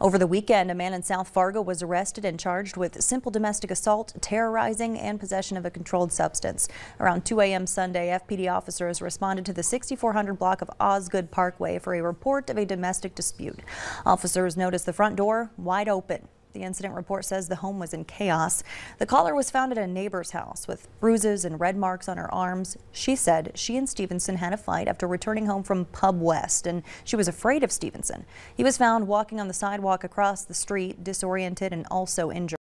Over the weekend, a man in South Fargo was arrested and charged with simple domestic assault, terrorizing, and possession of a controlled substance. Around 2 a.m. Sunday, FPD officers responded to the 6400 block of Osgood Parkway for a report of a domestic dispute. Officers noticed the front door wide open. The incident report says the home was in chaos. The caller was found at a neighbor's house with bruises and red marks on her arms. She said she and Stevenson had a fight after returning home from Pub West and she was afraid of Stevenson. He was found walking on the sidewalk across the street, disoriented and also injured.